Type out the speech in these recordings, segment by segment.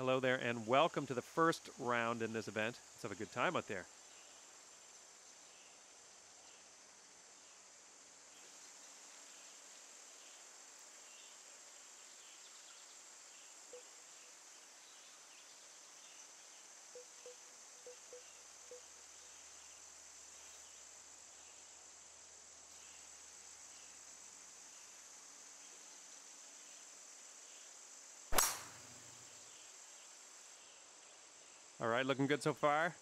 Hello there, and welcome to the first round in this event. Let's have a good time out there. All right, looking good so far.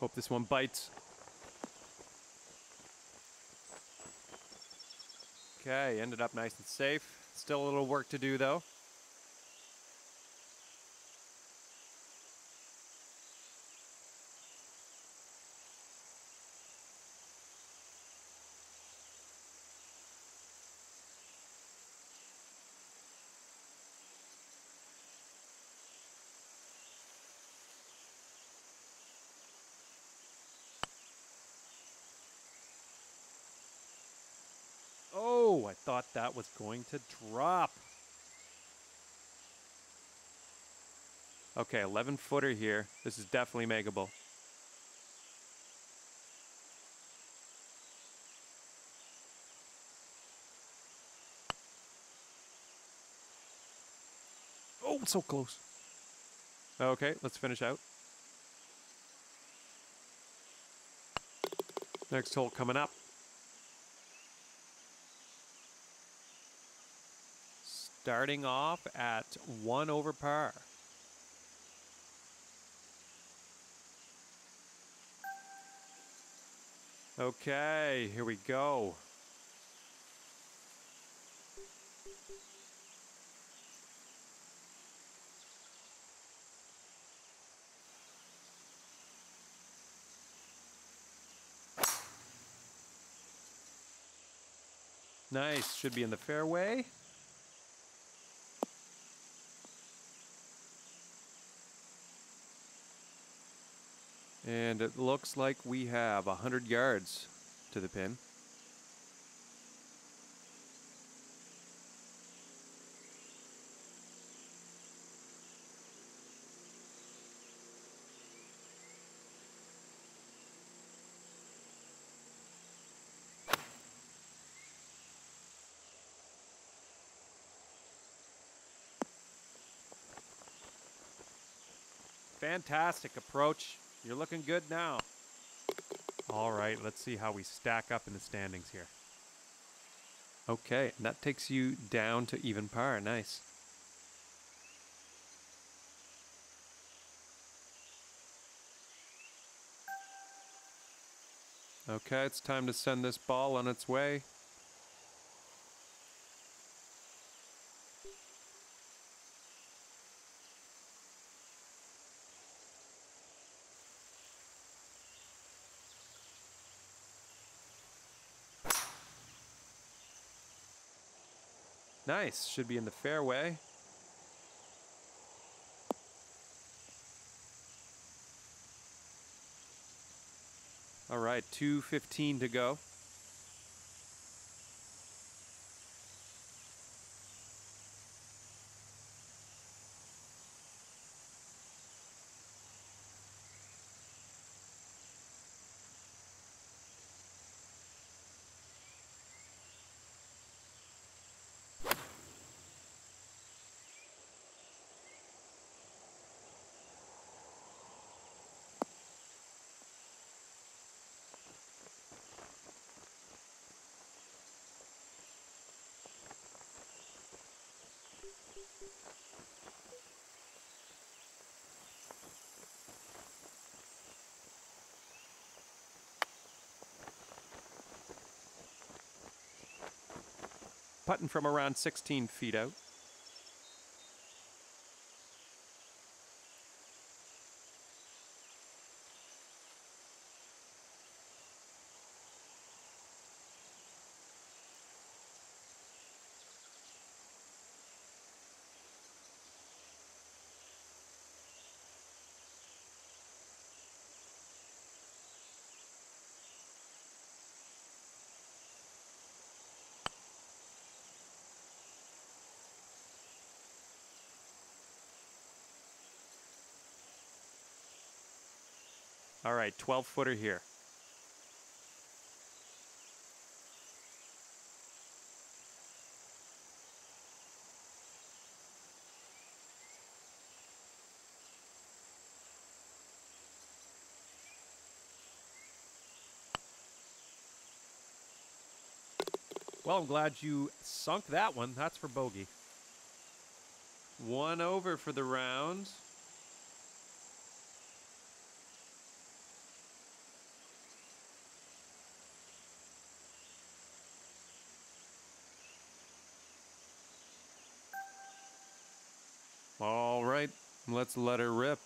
Hope this one bites. Okay, ended up nice and safe. Still a little work to do though. Oh, I thought that was going to drop. Okay, 11 footer here. This is definitely makeable. Oh, so close. Okay, let's finish out. Next hole coming up. Starting off at one over par. Okay, here we go. Nice, should be in the fairway. And it looks like we have 100 yards to the pin. Fantastic approach. You're looking good now. All right, let's see how we stack up in the standings here. Okay, and that takes you down to even par. Nice. Okay, it's time to send this ball on its way. Nice. Should be in the fairway. All right, 2.15 to go. Putting from around 16 feet out. All right, 12 footer here. Well, I'm glad you sunk that one. That's for bogey. One over for the round. All right, let's let her rip.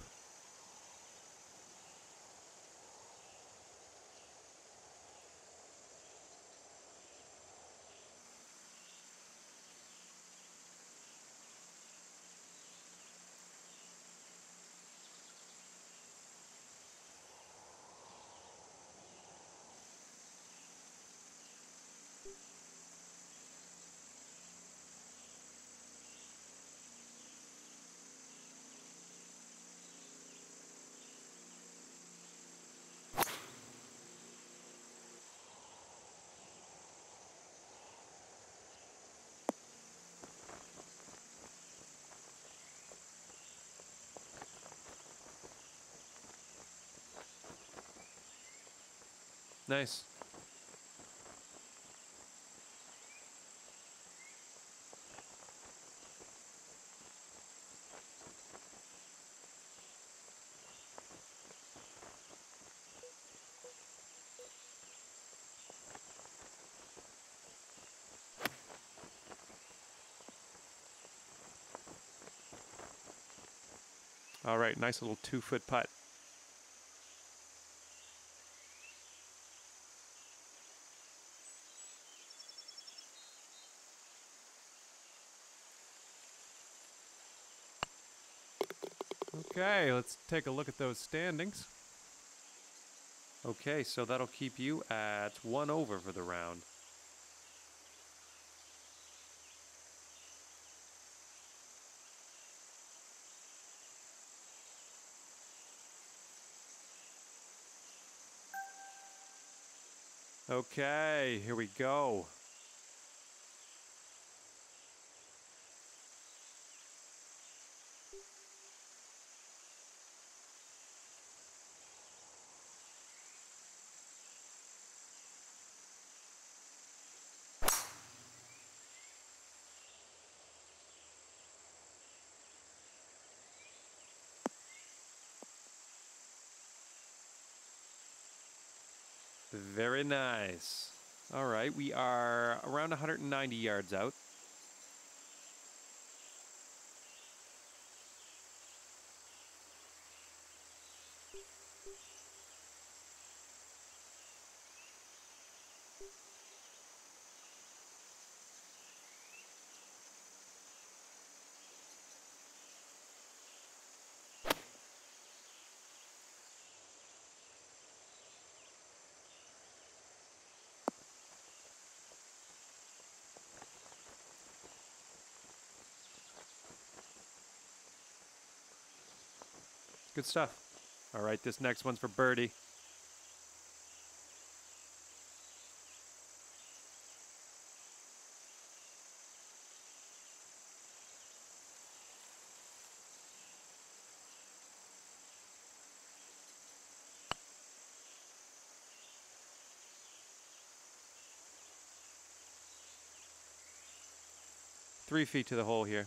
Nice. All right, nice little two foot putt. Okay, let's take a look at those standings. Okay, so that'll keep you at one over for the round. Okay, here we go. Very nice. All right, we are around 190 yards out. Good stuff. All right, this next one's for Birdie. Three feet to the hole here.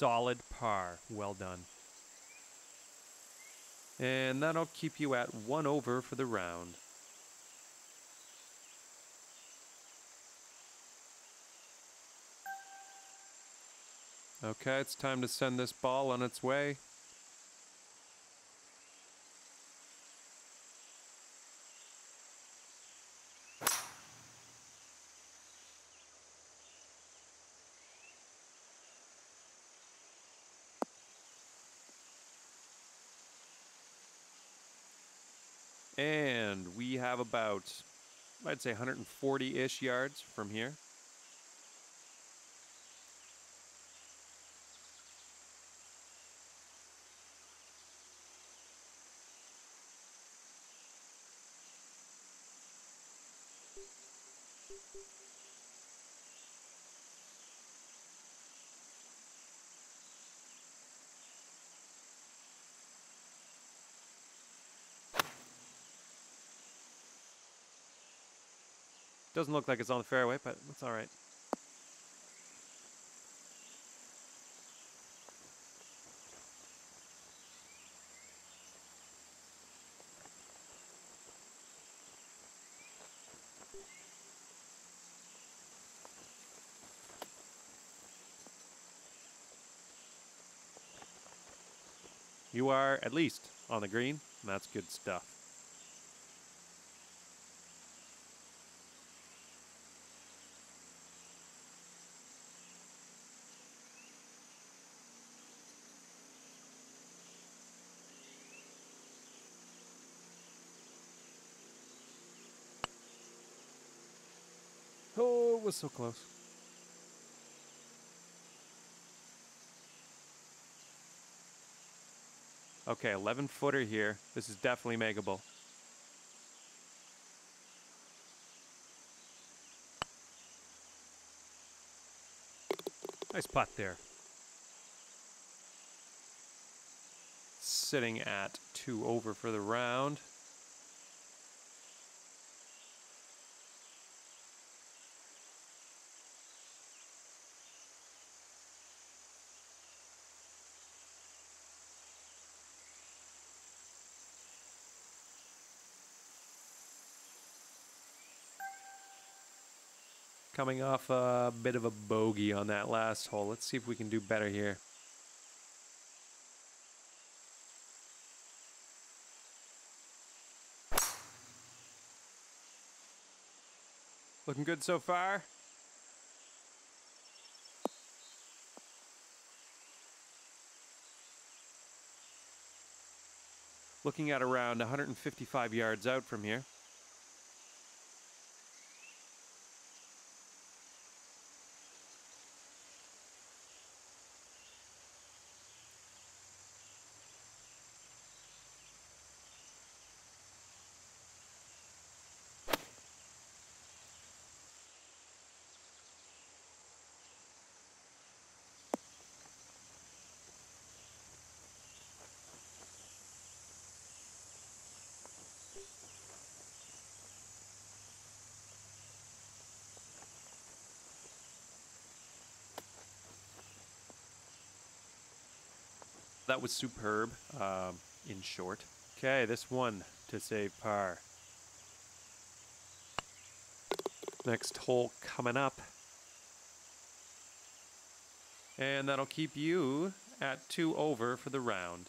Solid par. Well done. And that'll keep you at one over for the round. Okay, it's time to send this ball on its way. And we have about, I'd say 140 ish yards from here. Doesn't look like it's on the fairway, but that's all right. You are at least on the green, and that's good stuff. Oh, it was so close. Okay, 11 footer here. This is definitely makeable. Nice putt there. Sitting at two over for the round. Coming off a bit of a bogey on that last hole. Let's see if we can do better here. Looking good so far. Looking at around 155 yards out from here. That was superb, um, in short. Okay, this one to save par. Next hole coming up. And that'll keep you at two over for the round.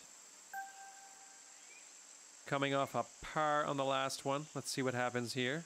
Coming off a par on the last one. Let's see what happens here.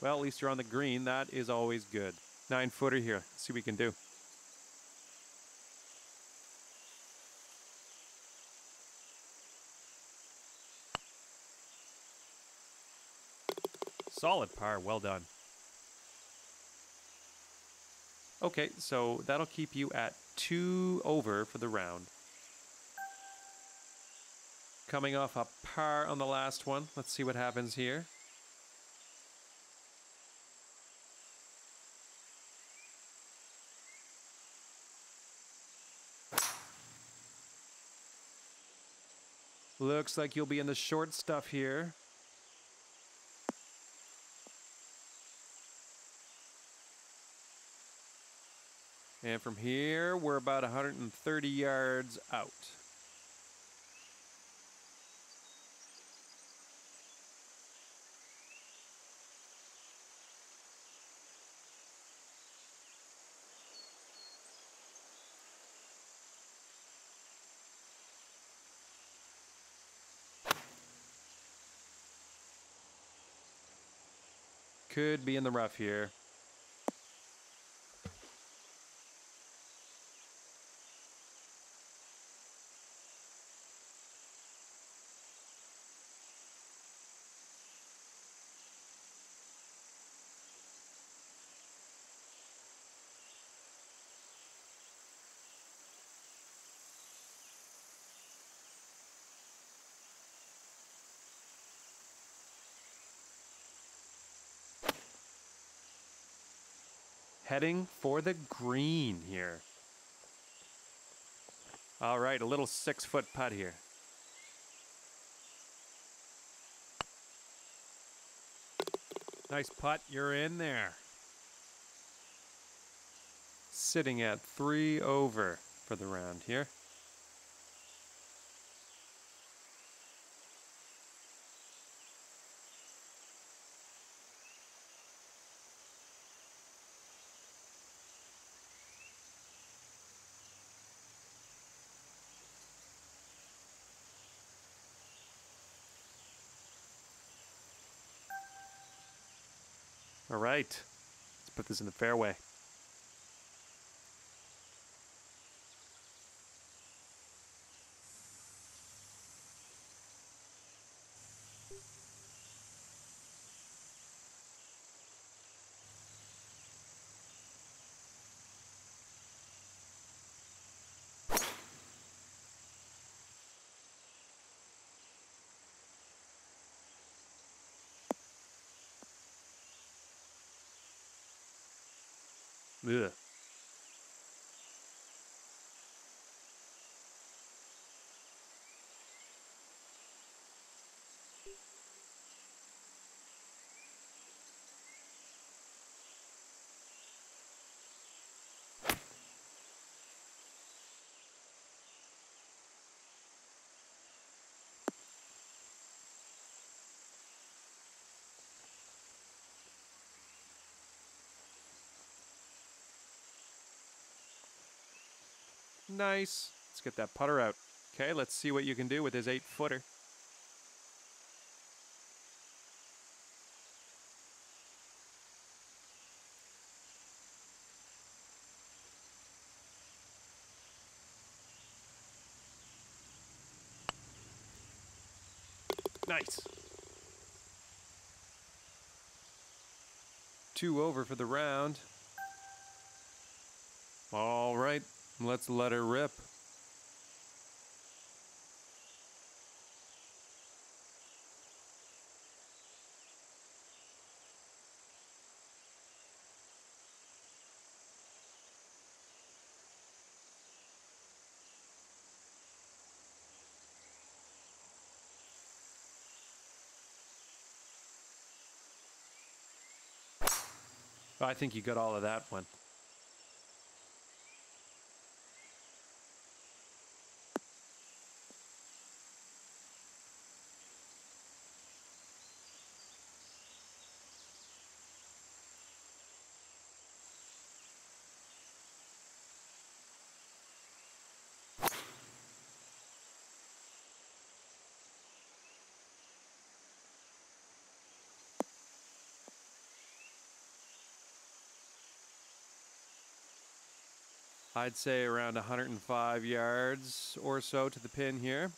Well, at least you're on the green. That is always good. Nine footer here. Let's see what we can do. Solid par. Well done. Okay, so that'll keep you at two over for the round. Coming off a par on the last one. Let's see what happens here. Looks like you'll be in the short stuff here. And from here, we're about 130 yards out. Could be in the rough here. Heading for the green here. All right, a little six foot putt here. Nice putt, you're in there. Sitting at three over for the round here. All right, let's put this in the fairway. Ugh. Nice. Let's get that putter out. Okay, let's see what you can do with his eight footer. Nice. Two over for the round. All right, let's let her rip. I think you got all of that one. I'd say around 105 yards or so to the pin here.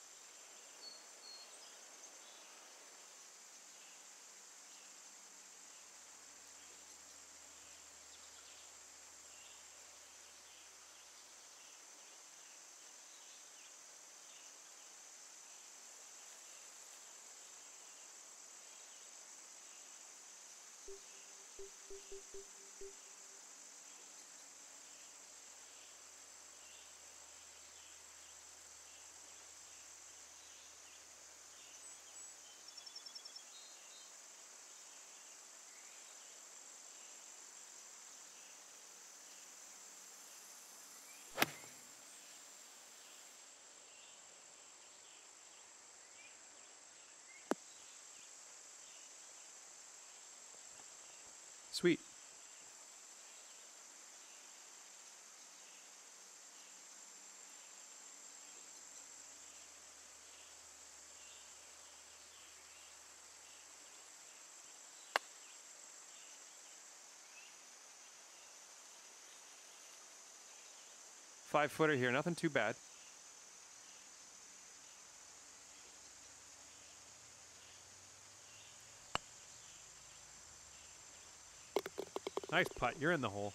Sweet. Five footer here, nothing too bad. Nice putt, you're in the hole.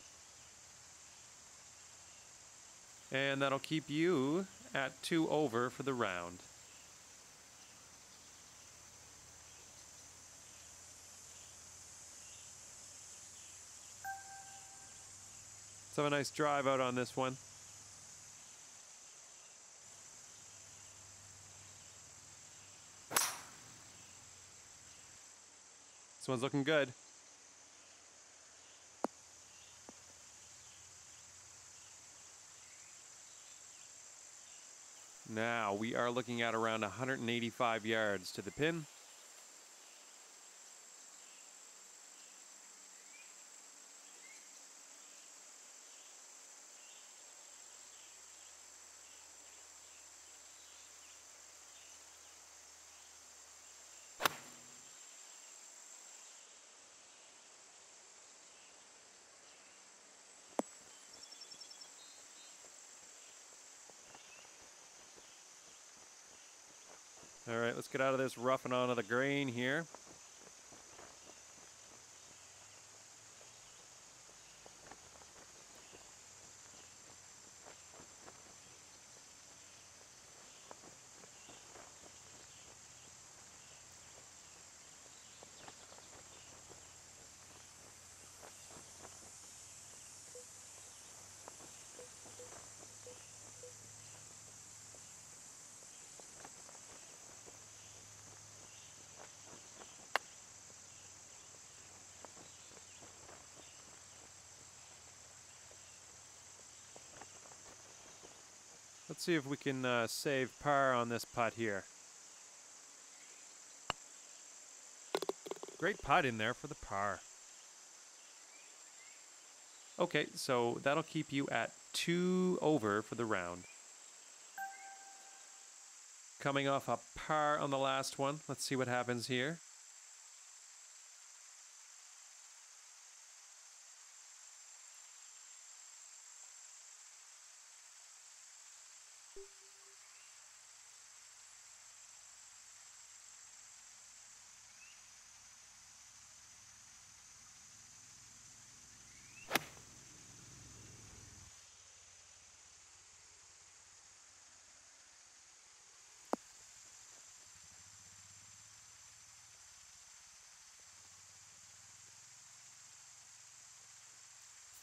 And that'll keep you at two over for the round. Let's have a nice drive out on this one. This one's looking good. Now we are looking at around 185 yards to the pin. All right, let's get out of this roughing onto the grain here. Let's see if we can uh, save par on this putt here. Great putt in there for the par. Okay, so that'll keep you at two over for the round. Coming off a par on the last one. Let's see what happens here.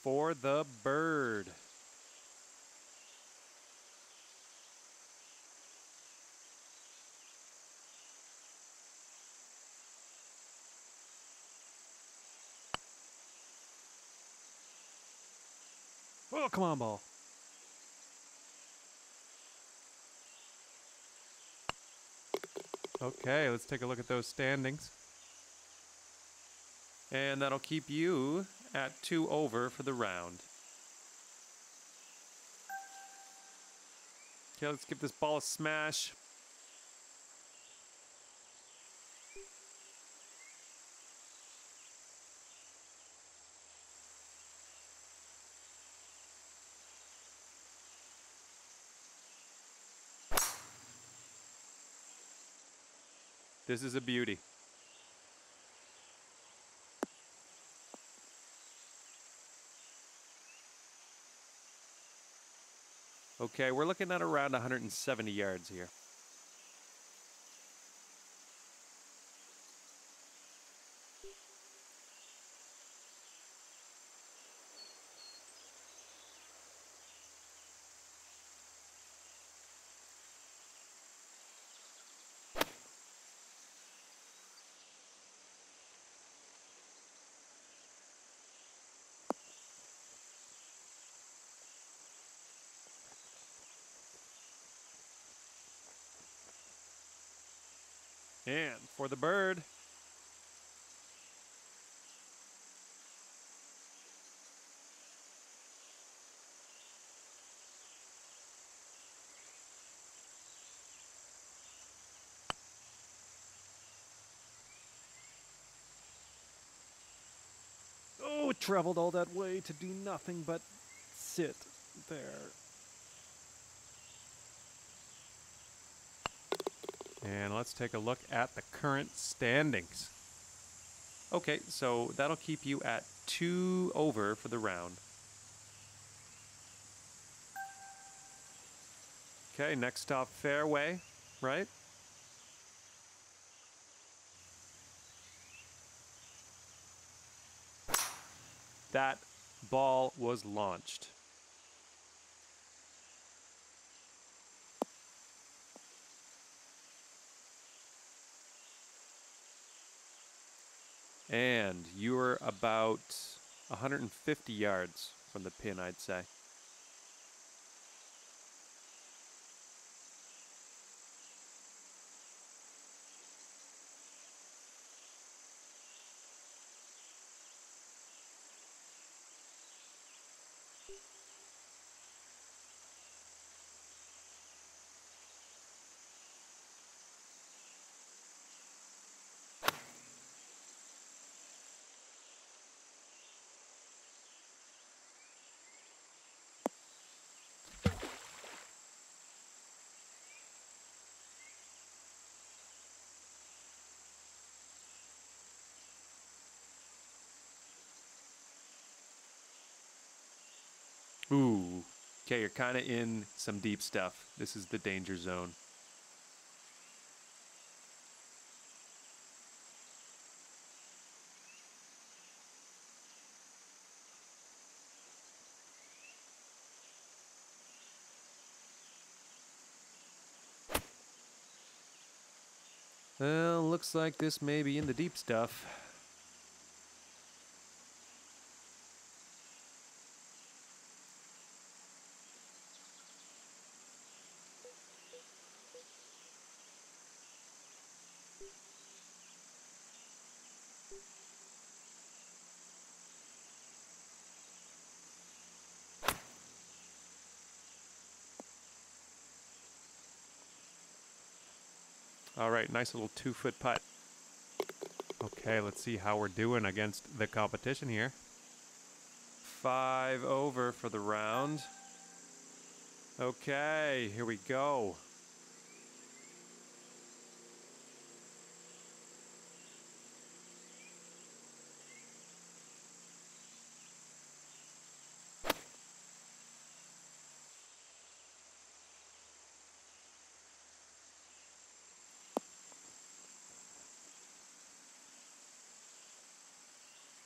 For the bird. Oh, come on, ball. Okay, let's take a look at those standings. And that'll keep you at two over for the round. Okay, let's give this ball a smash. This is a beauty. Okay, we're looking at around 170 yards here. And for the bird. Oh, it traveled all that way to do nothing but sit there. And let's take a look at the current standings. Okay, so that'll keep you at two over for the round. Okay, next stop, fairway, right? That ball was launched. And you were about 150 yards from the pin, I'd say. Ooh. Okay, you're kind of in some deep stuff. This is the danger zone. Well, looks like this may be in the deep stuff. All right, nice little two foot putt. Okay, let's see how we're doing against the competition here. Five over for the round. Okay, here we go.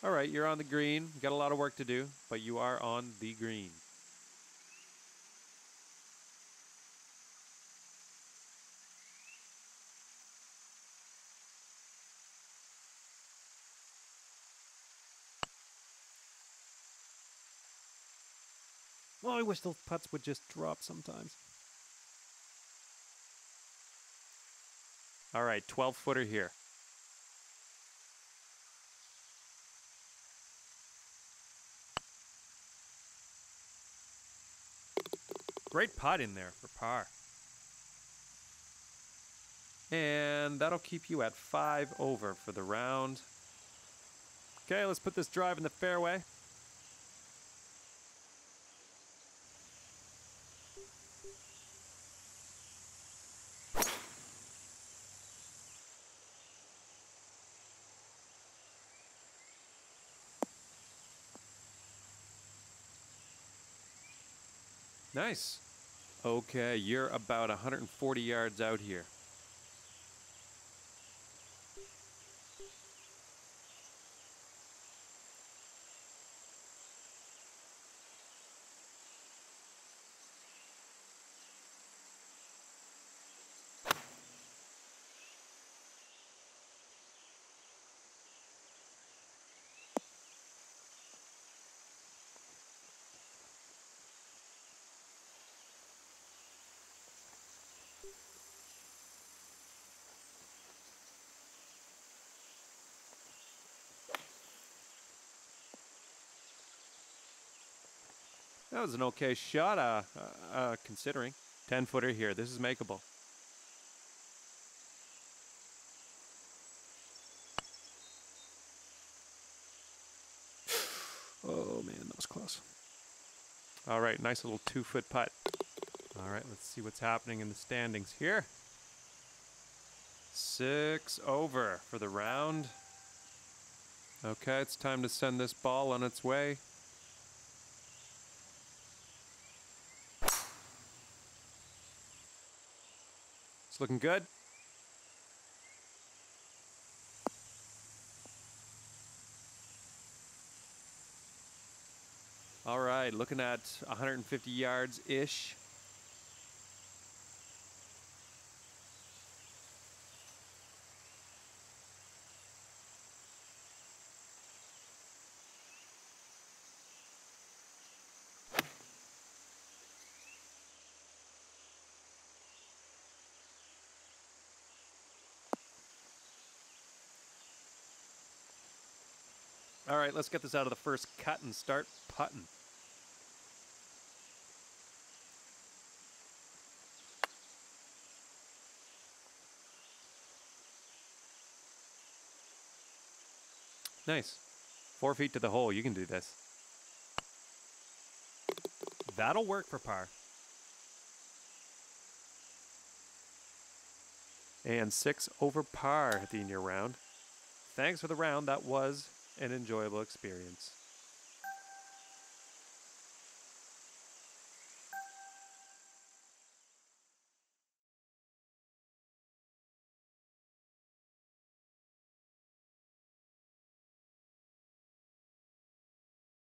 All right, you're on the green. You got a lot of work to do, but you are on the green. Well, I wish those putts would just drop sometimes. All right, 12 footer here. Great putt in there for par. And that'll keep you at five over for the round. Okay, let's put this drive in the fairway. Nice. Okay, you're about 140 yards out here. That was an okay shot, uh, uh, uh, considering. 10 footer here. This is makeable. Oh man, that was close. All right, nice little two foot putt. All right, let's see what's happening in the standings here. Six over for the round. Okay, it's time to send this ball on its way. It's looking good. All right, looking at 150 yards All right, let's get this out of the first cut and start putting. Nice. Four feet to the hole. You can do this. That'll work for par. And six over par at the end of your round. Thanks for the round. That was an enjoyable experience.